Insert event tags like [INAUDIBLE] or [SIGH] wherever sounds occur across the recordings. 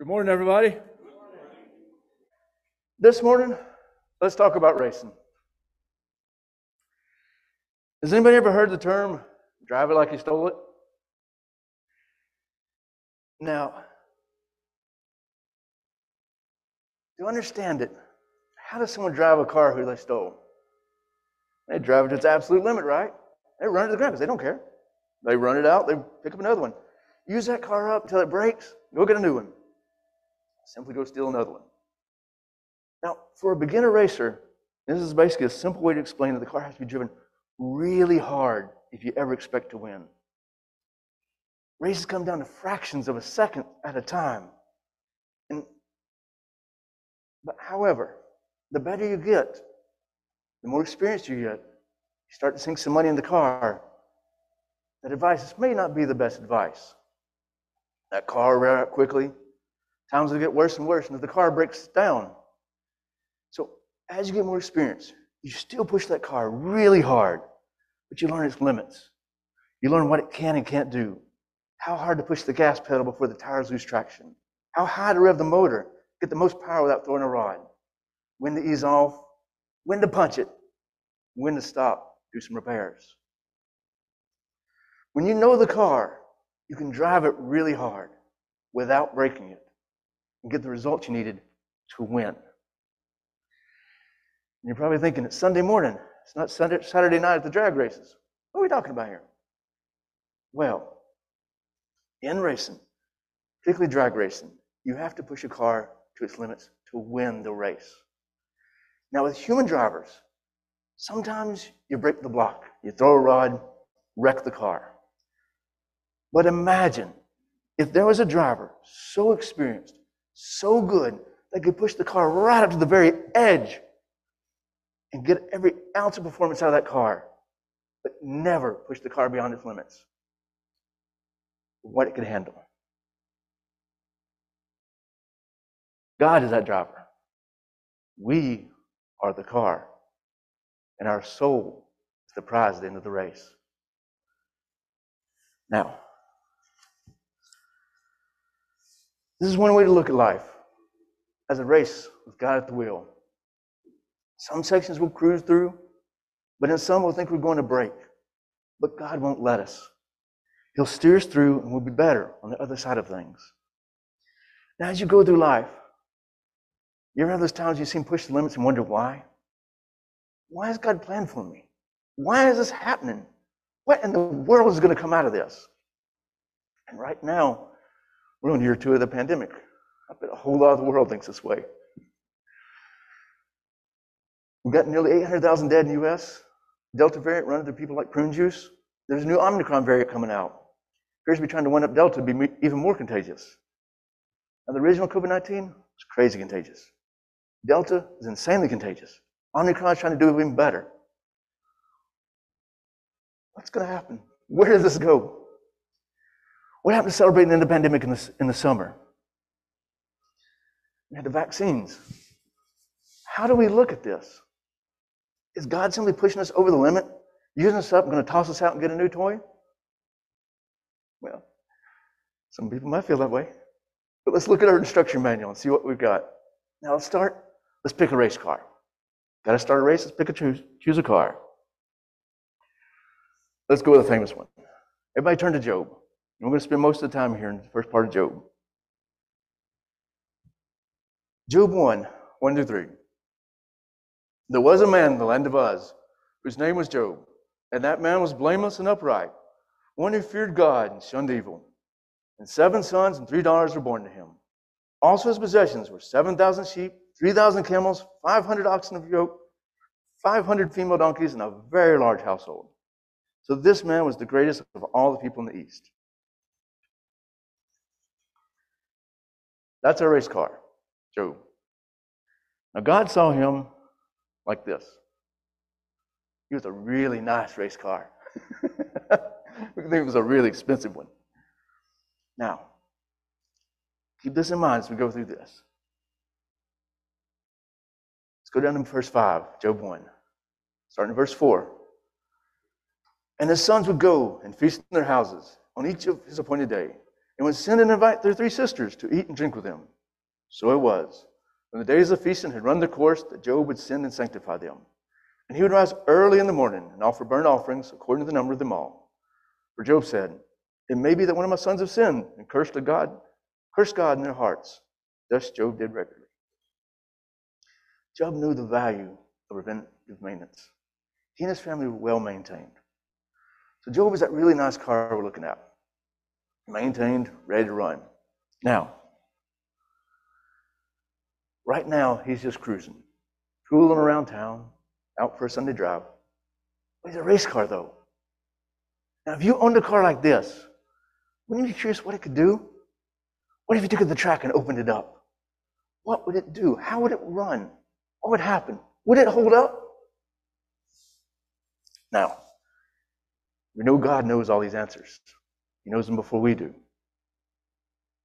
Good morning, everybody. This morning, let's talk about racing. Has anybody ever heard the term drive it like you stole it? Now, to understand it, how does someone drive a car who they stole? They drive it to its absolute limit, right? They run it to the ground because they don't care. They run it out, they pick up another one. Use that car up until it breaks, go get a new one. Simply go steal another one. Now, for a beginner racer, this is basically a simple way to explain that the car has to be driven really hard if you ever expect to win. Races come down to fractions of a second at a time. And, but however, the better you get, the more experience you get, you start to sink some money in the car. That advice may not be the best advice. That car wear out quickly. Times will get worse and worse, and the car breaks down. So as you get more experience, you still push that car really hard, but you learn its limits. You learn what it can and can't do. How hard to push the gas pedal before the tires lose traction. How high to rev the motor, get the most power without throwing a rod. When to ease off, when to punch it, when to stop, do some repairs. When you know the car, you can drive it really hard without breaking it and get the results you needed to win. And you're probably thinking it's Sunday morning. It's not Saturday night at the drag races. What are we talking about here? Well, in racing, particularly drag racing, you have to push a car to its limits to win the race. Now, with human drivers, sometimes you break the block, you throw a rod, wreck the car. But imagine if there was a driver so experienced, so good, they could push the car right up to the very edge and get every ounce of performance out of that car, but never push the car beyond its limits. What it could handle. God is that driver. We are the car. And our soul is the prize at the end of the race. Now, this is one way to look at life as a race with God at the wheel. Some sections we'll cruise through, but in some we'll think we're going to break. But God won't let us. He'll steer us through and we'll be better on the other side of things. Now, as you go through life, you ever have those times you seem him push the limits and wonder why? Why has God planned for me? Why is this happening? What in the world is going to come out of this? And right now, we're on year two of the pandemic. I bet a whole lot of the world thinks this way. We've got nearly 800,000 dead in the U.S. Delta variant running through people like prune juice. There's a new Omicron variant coming out. Appears to be trying to one up Delta to be even more contagious. Now, the original COVID 19 was crazy contagious. Delta is insanely contagious. Omicron is trying to do even better. What's going to happen? Where does this go? What happened to celebrating in the pandemic in the, in the summer? We had the vaccines. How do we look at this? Is God simply pushing us over the limit, using us up, and going to toss us out and get a new toy? Well, some people might feel that way. But let's look at our instruction manual and see what we've got. Now let's start. Let's pick a race car. Got to start a race? Let's pick a choose, choose a car. Let's go with a famous one. Everybody turn to Job. We're going to spend most of the time here in the first part of Job. Job 1, 1 to 3. There was a man in the land of Uz whose name was Job, and that man was blameless and upright, one who feared God and shunned evil. And seven sons and three daughters were born to him. Also his possessions were 7,000 sheep, 3,000 camels, 500 oxen of yoke, 500 female donkeys, and a very large household. So this man was the greatest of all the people in the east. That's a race car, Job. Now, God saw him like this. He was a really nice race car. we [LAUGHS] think it was a really expensive one. Now, keep this in mind as we go through this. Let's go down to verse 5, Job 1, starting in verse 4. And his sons would go and feast in their houses on each of his appointed day. And would send and invite their three sisters to eat and drink with him. So it was, when the days of feasting had run their course, that Job would send and sanctify them. And he would rise early in the morning and offer burnt offerings according to the number of them all. For Job said, It may be that one of my sons have sinned and cursed God, cursed God in their hearts. Thus Job did regularly. Job knew the value of preventive maintenance. He and his family were well maintained. So Job is that really nice car we're looking at. Maintained, ready to run. Now, right now, he's just cruising, tooling around town, out for a Sunday drive. He's a race car, though. Now, if you owned a car like this, wouldn't you be curious what it could do? What if you took it to the track and opened it up? What would it do? How would it run? What would happen? Would it hold up? Now, we know God knows all these answers. He knows them before we do.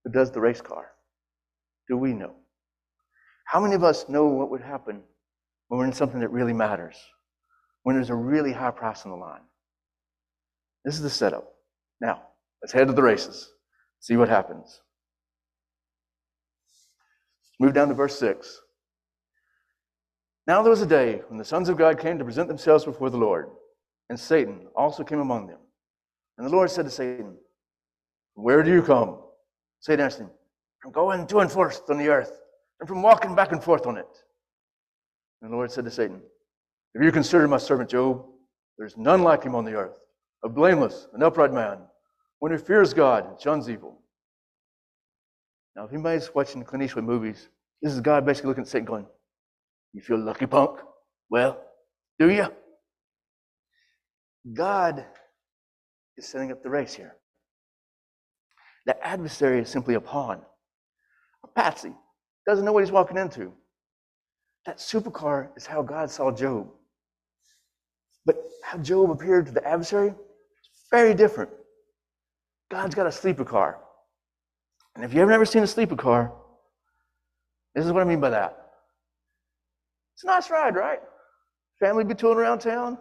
But does the race car? Do we know? How many of us know what would happen when we're in something that really matters? When there's a really high price on the line? This is the setup. Now, let's head to the races. See what happens. Move down to verse 6. Now there was a day when the sons of God came to present themselves before the Lord, and Satan also came among them. And the Lord said to Satan, Where do you come? Satan answered him, From going to and forth on the earth, and from walking back and forth on it. And the Lord said to Satan, If you consider my servant Job? There's none like him on the earth, a blameless and upright man, one who fears God and shuns evil. Now, if anybody's watching Clint Eastwood movies, this is God basically looking at Satan going, You feel lucky, punk? Well, do you? God is setting up the race here. The adversary is simply a pawn, a patsy, doesn't know what he's walking into. That supercar is how God saw Job. But how Job appeared to the adversary is very different. God's got a sleeper car. And if you've never seen a sleeper car, this is what I mean by that. It's a nice ride, right? Family be tooling around town.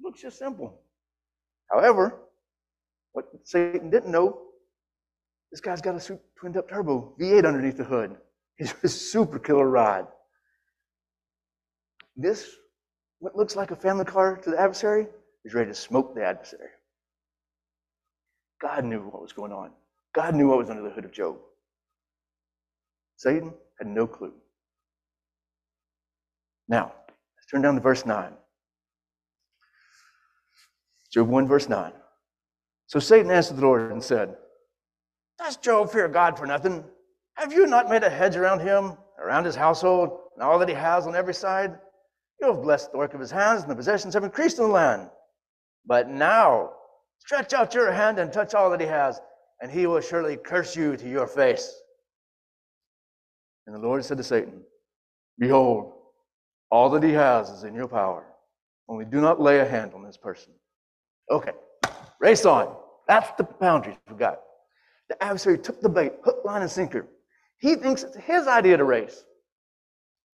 Looks just simple. However, what Satan didn't know, this guy's got a twinned up turbo V8 underneath the hood. He's a super killer ride. This, what looks like a family car to the adversary, is ready to smoke the adversary. God knew what was going on. God knew what was under the hood of Job. Satan had no clue. Now, let's turn down to verse 9. Job 1, verse 9. So Satan answered the Lord and said, Does Job fear God for nothing? Have you not made a hedge around him, around his household, and all that he has on every side? You have blessed the work of his hands, and the possessions have increased in the land. But now, stretch out your hand and touch all that he has, and he will surely curse you to your face. And the Lord said to Satan, Behold, all that he has is in your power. Only do not lay a hand on this person. Okay, race on. That's the boundaries we got. The adversary took the bait, hook, line, and sinker. He thinks it's his idea to race.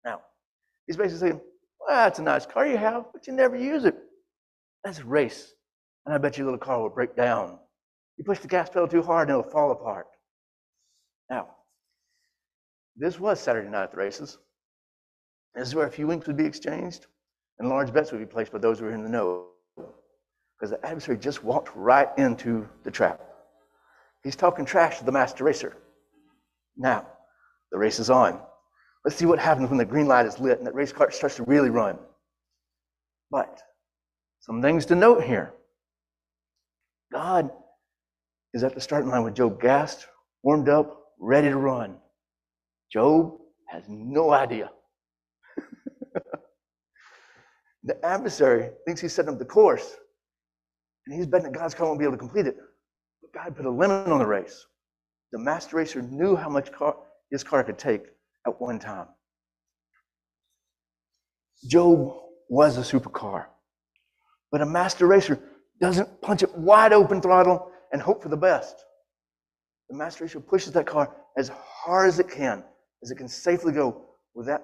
Now, he's basically saying, well, that's a nice car you have, but you never use it. Let's race. And I bet your little car will break down. You push the gas pedal too hard and it'll fall apart. Now, this was Saturday night at the races. This is where a few winks would be exchanged and large bets would be placed by those who were in the know. Because the adversary just walked right into the trap. He's talking trash to the master racer. Now, the race is on. Let's see what happens when the green light is lit and that race car starts to really run. But some things to note here. God is at the starting line with Job gassed, warmed up, ready to run. Job has no idea. [LAUGHS] the adversary thinks he's setting up the course, and he's betting that God's car won't be able to complete it. God put a limit on the race. The master racer knew how much car, his car could take at one time. Job was a supercar, but a master racer doesn't punch it wide open throttle and hope for the best. The master racer pushes that car as hard as it can, as it can safely go, with that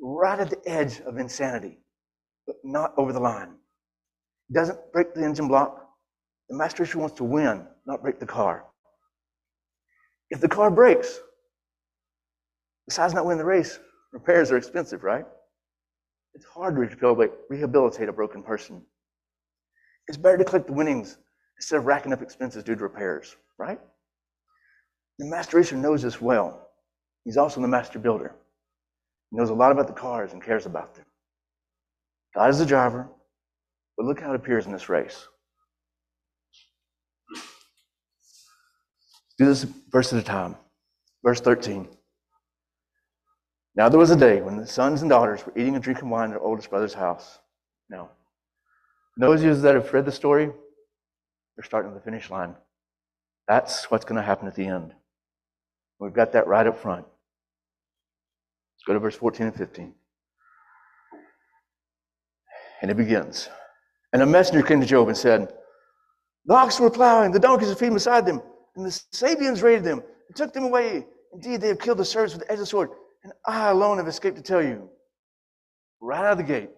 right at the edge of insanity, but not over the line. Doesn't break the engine block. The master racer wants to win, not break the car. If the car breaks, besides not winning the race, repairs are expensive, right? It's hard to rehabilitate a broken person. It's better to collect the winnings instead of racking up expenses due to repairs, right? The master racer knows this well. He's also the master builder. He knows a lot about the cars and cares about them. God is the driver, but look how it appears in this race. Do this verse at a time. Verse 13. Now there was a day when the sons and daughters were eating and drinking wine in their oldest brother's house. Now, those of you that have read the story, they're starting at the finish line. That's what's going to happen at the end. We've got that right up front. Let's go to verse 14 and 15. And it begins. And a messenger came to Job and said, The oxen were plowing, the donkeys were feeding beside them, and the Sabeans raided them and took them away. Indeed, they have killed the servants with the edge of the sword, and I alone have escaped to tell you. Right out of the gate,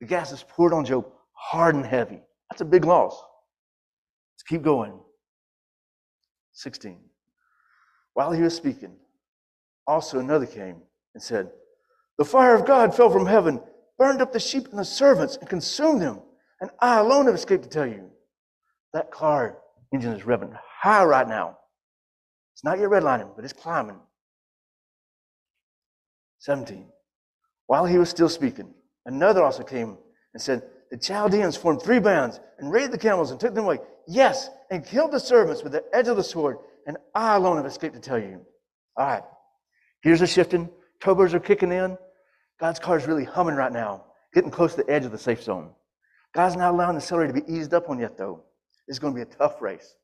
the gas is poured on Job hard and heavy. That's a big loss. Let's keep going. 16. While he was speaking, also another came and said, The fire of God fell from heaven, burned up the sheep and the servants, and consumed them. And I alone have escaped to tell you. That car engine is revving high right now. It's not yet redlining, but it's climbing. 17. While he was still speaking, another also came and said, The Chaldeans formed three bands and raided the camels and took them away. Yes, and killed the servants with the edge of the sword and I alone have escaped to tell you. All right, gears are shifting, turbos are kicking in. God's car is really humming right now, getting close to the edge of the safe zone. God's not allowing the accelerator to be eased up on yet, though. It's going to be a tough race.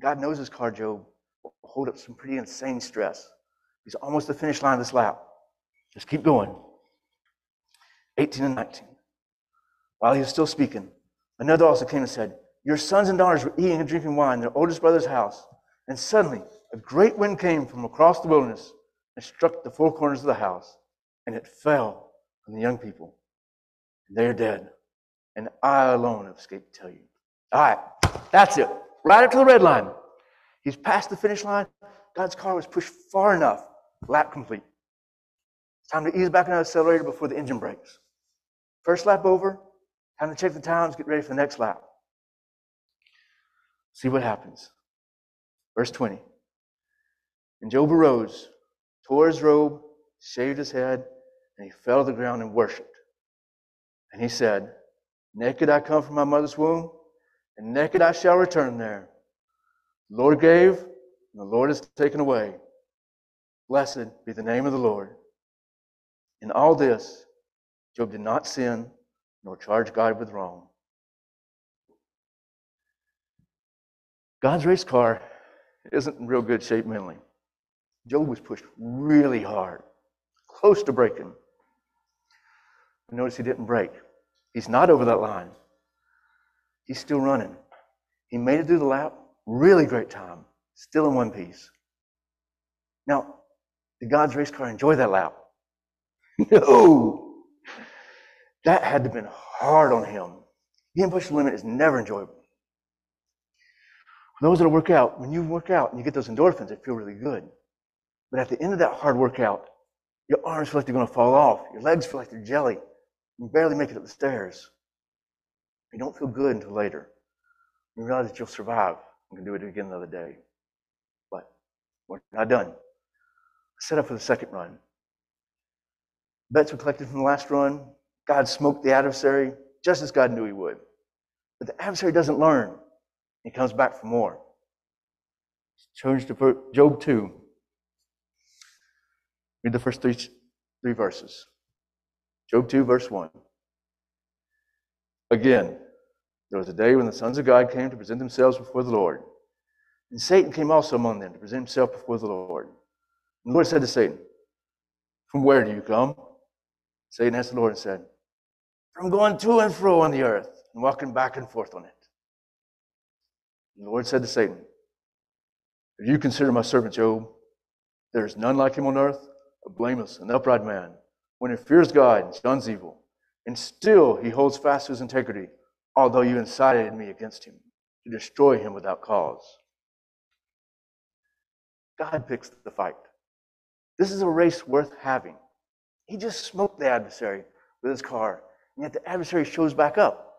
God knows his car, Job, will hold up some pretty insane stress. He's almost the finish line of this lap. Just keep going. 18 and 19. While he was still speaking, another also came and said, Your sons and daughters were eating and drinking wine in their oldest brother's house. And suddenly, a great wind came from across the wilderness and struck the four corners of the house, and it fell on the young people. And They are dead, and I alone have escaped to tell you. All right, that's it. Right up to the red line. He's past the finish line. God's car was pushed far enough. Lap complete. Time to ease back on the accelerator before the engine breaks. First lap over. Time to check the times, get ready for the next lap. See what happens. Verse 20. And Job arose, tore his robe, shaved his head, and he fell to the ground and worshiped. And he said, Naked I come from my mother's womb, and naked I shall return there. The Lord gave, and the Lord has taken away. Blessed be the name of the Lord. In all this, Job did not sin nor charge God with wrong. God's race car isn't in real good shape mentally. Job was pushed really hard, close to breaking. Notice he didn't break. He's not over that line. He's still running. He made it through the lap. Really great time. Still in one piece. Now, did God's race car enjoy that lap? [LAUGHS] no. That had to have been hard on him. Being pushed the limit is never enjoyable. Those that work out, when you work out and you get those endorphins, it feel really good. But at the end of that hard workout, your arms feel like they're going to fall off. Your legs feel like they're jelly. You barely make it up the stairs. You don't feel good until later. You realize that you'll survive and can do it again another day. But we're not done. Set up for the second run. Bets were collected from the last run. God smoked the adversary just as God knew he would. But the adversary doesn't learn. He comes back for more. Turns to Job 2. Read the first three, three verses. Job 2, verse 1. Again, there was a day when the sons of God came to present themselves before the Lord. And Satan came also among them to present himself before the Lord. And the Lord said to Satan, From where do you come? Satan asked the Lord and said, From going to and fro on the earth and walking back and forth on it. And the Lord said to Satan, If you consider my servant Job, there is none like him on earth, a blameless and upright man, when he fears God and shuns evil. And still he holds fast to his integrity, although you incited me against him to destroy him without cause. God picks the fight. This is a race worth having. He just smoked the adversary with his car, and yet the adversary shows back up.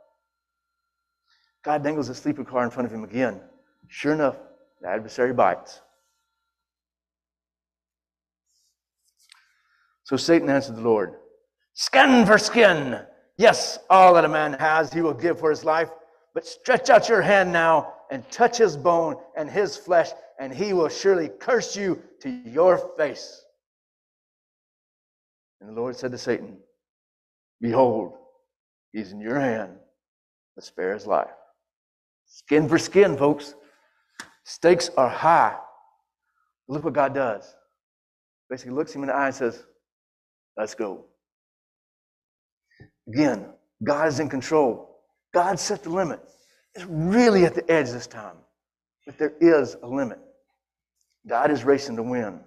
God dangles a sleeper car in front of him again. Sure enough, the adversary bites. So Satan answered the Lord, Skin for skin. Yes, all that a man has, he will give for his life. But stretch out your hand now and touch his bone and his flesh, and he will surely curse you to your face. And the Lord said to Satan, Behold, he's in your hand, but spare his life. Skin for skin, folks. Stakes are high. Look what God does. Basically, looks him in the eye and says, Let's go. Again, God is in control. God set the limit. It's really at the edge this time, but there is a limit. God is racing to win.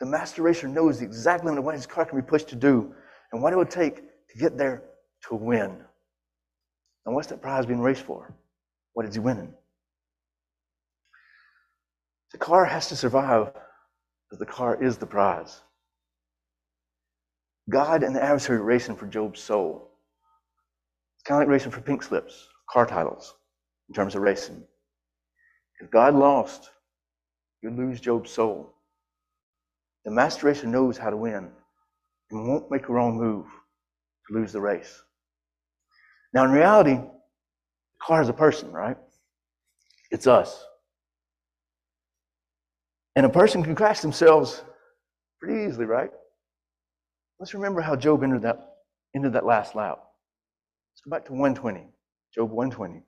The master racer knows the exactly what his car can be pushed to do and what it would take to get there to win. And what's that prize being raced for? What is he winning? The car has to survive, but the car is the prize. God and the adversary racing for Job's soul. It's kind of like racing for pink slips, car titles, in terms of racing. If God lost, you lose Job's soul. The master racer knows how to win and won't make a wrong move to lose the race. Now, in reality, the car is a person, right? It's us. And a person can crash themselves pretty easily, right? Let's remember how Job entered that, entered that last lap. Let's go back to 120. Job 120.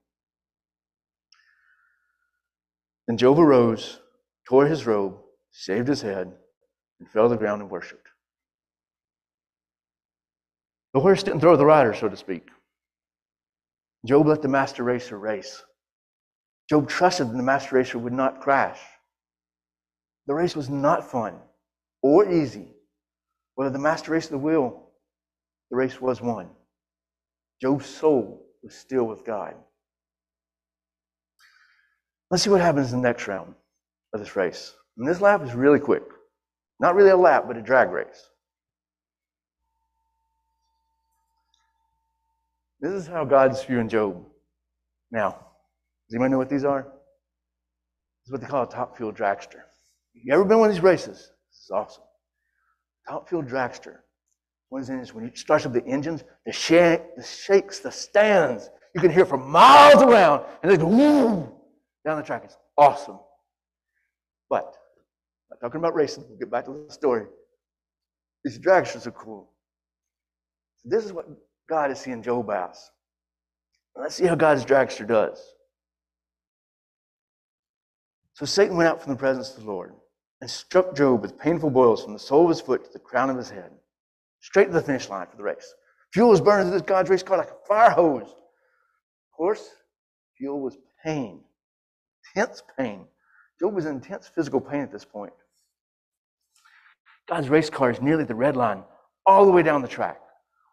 Then Job arose, tore his robe, shaved his head, and fell to the ground and worshipped. The horse didn't throw the rider, so to speak. Job let the master racer race. Job trusted that the master racer would not crash. The race was not fun or easy. Whether the master raced the wheel, the race was won. Job's soul was still with God. Let's see what happens in the next round of this race. And this lap is really quick. Not really a lap, but a drag race. This is how God's viewing Job. Now, does anybody know what these are? This is what they call a top fuel dragster. You ever been one of these races? This is awesome. Fuel dragster. When it starts up the engines, the, the shakes, the stands. You can hear from miles around, and they go woo, down the track. It's awesome. But not talking about racing. We'll get back to the story. These dragsters are cool. This is what God is seeing Job as. Let's see how God's dragster does. So Satan went out from the presence of the Lord and struck Job with painful boils from the sole of his foot to the crown of his head, straight to the finish line for the race. Fuel was burning through this God's race car like a fire hose. Of course, fuel was pain, intense pain. Job was in intense physical pain at this point. God's race car is nearly the red line, all the way down the track.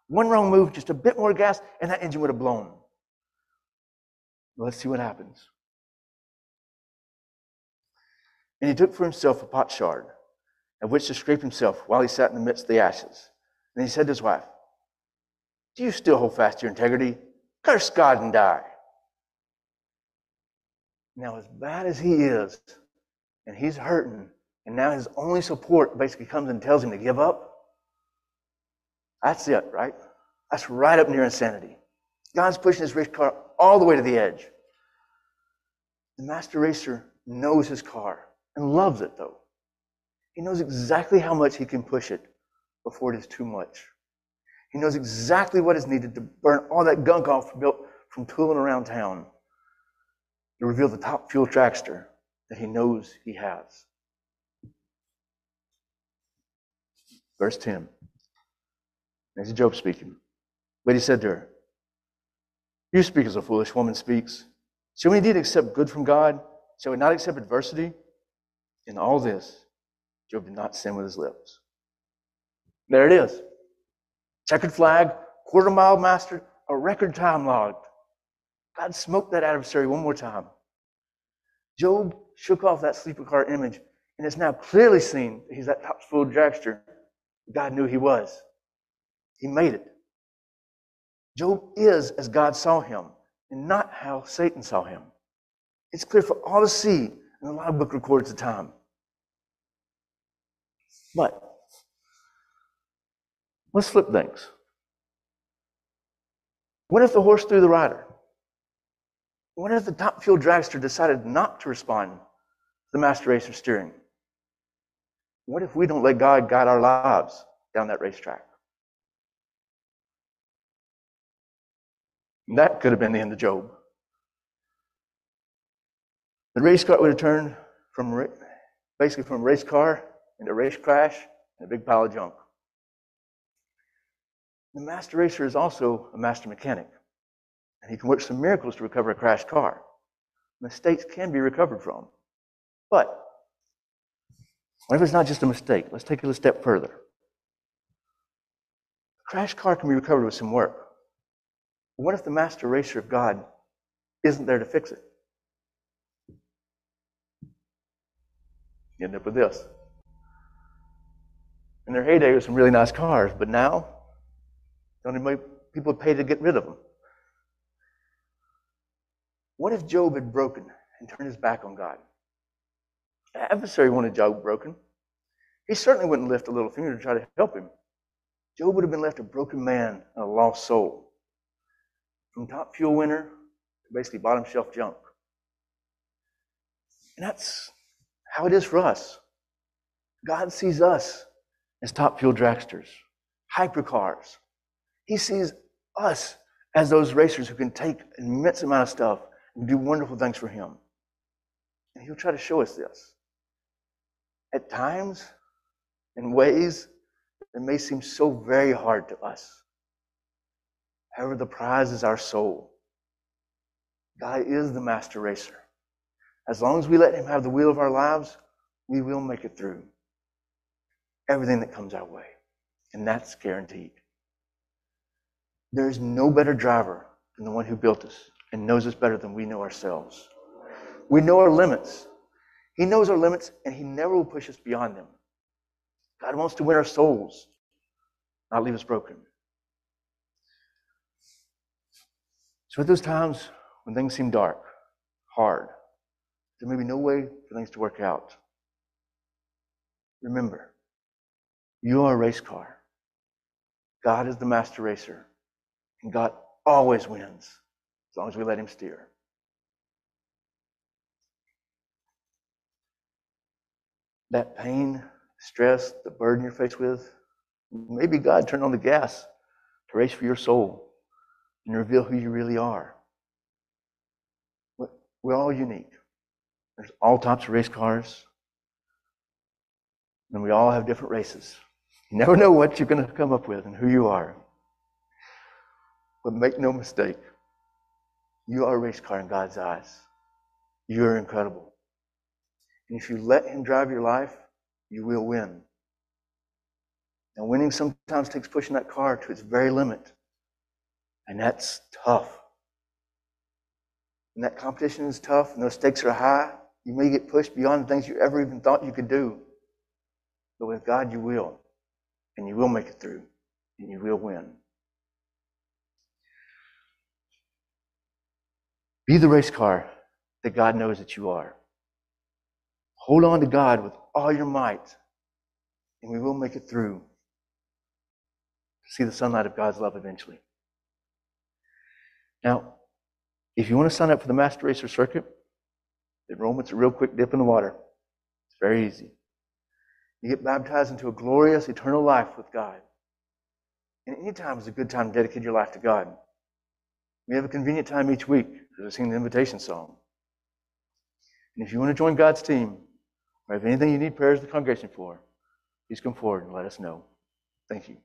One wrong move, just a bit more gas, and that engine would have blown. Let's see what happens. And he took for himself a potsherd, of which to scrape himself while he sat in the midst of the ashes. And he said to his wife, Do you still hold fast to your integrity? Curse God and die. Now, as bad as he is, and he's hurting, and now his only support basically comes and tells him to give up, that's it, right? That's right up near insanity. God's pushing his race car all the way to the edge. The master racer knows his car and loves it, though. He knows exactly how much he can push it before it is too much. He knows exactly what is needed to burn all that gunk off built from tooling around town to reveal the top fuel dragster that he knows he has. Verse 10. This is Job speaking. But he said to her, You speak as a foolish woman speaks. Shall we indeed accept good from God? Shall we not accept adversity? In all this, Job did not sin with his lips. There it is. Checkered flag, quarter mile mastered, a record time logged. God smoked that adversary one more time. Job shook off that sleeper car image And it's now clearly seen that he's that top fuel dragster God knew he was. He made it. Job is as God saw him and not how Satan saw him. It's clear for all to see in the logbook records the time. But let's flip things. What if the horse threw the rider? What if the top fuel dragster decided not to respond to the master racer steering? What if we don't let God guide our lives down that racetrack? That could have been the end of Job. The race car would have turned from basically from race car into a race crash and a big pile of junk. The master racer is also a master mechanic, and he can work some miracles to recover a crashed car. Mistakes can be recovered from. But what if it's not just a mistake? Let's take it a step further. A crashed car can be recovered with some work. What if the master racer of God isn't there to fix it? You end up with this. In their heyday, it was some really nice cars, but now, don't people pay to get rid of them. What if Job had broken and turned his back on God? The adversary wanted Job broken. He certainly wouldn't lift a little finger to try to help him. Job would have been left a broken man and a lost soul from top fuel winner to basically bottom shelf junk. And that's how it is for us. God sees us as top fuel dragsters, hypercars. He sees us as those racers who can take an immense amount of stuff and do wonderful things for Him. And He'll try to show us this. At times, in ways that may seem so very hard to us. However, the prize is our soul. God is the master racer. As long as we let Him have the wheel of our lives, we will make it through everything that comes our way. And that's guaranteed. There is no better driver than the one who built us and knows us better than we know ourselves. We know our limits. He knows our limits, and He never will push us beyond them. God wants to win our souls, not leave us broken. So at those times when things seem dark, hard, there may be no way for things to work out. Remember, you are a race car. God is the master racer, and God always wins as long as we let Him steer. That pain, stress, the burden you're faced with, maybe God turned on the gas to race for your soul and reveal who you really are. We're all unique. There's all types of race cars, and we all have different races. You never know what you're going to come up with and who you are. But make no mistake, you are a race car in God's eyes. You are incredible. And if you let Him drive your life, you will win. And winning sometimes takes pushing that car to its very limit. And that's tough. And that competition is tough, and those stakes are high. You may get pushed beyond the things you ever even thought you could do. But with God, you will. And you will make it through. And you will win. Be the race car that God knows that you are. Hold on to God with all your might, and we will make it through to see the sunlight of God's love eventually. Now, if you want to sign up for the Master Racer Circuit, the enrollment's a real quick dip in the water. It's very easy. You get baptized into a glorious eternal life with God. And any time is a good time to dedicate your life to God. We have a convenient time each week to sing the invitation song. And if you want to join God's team, or if anything you need prayers of the congregation for, please come forward and let us know. Thank you.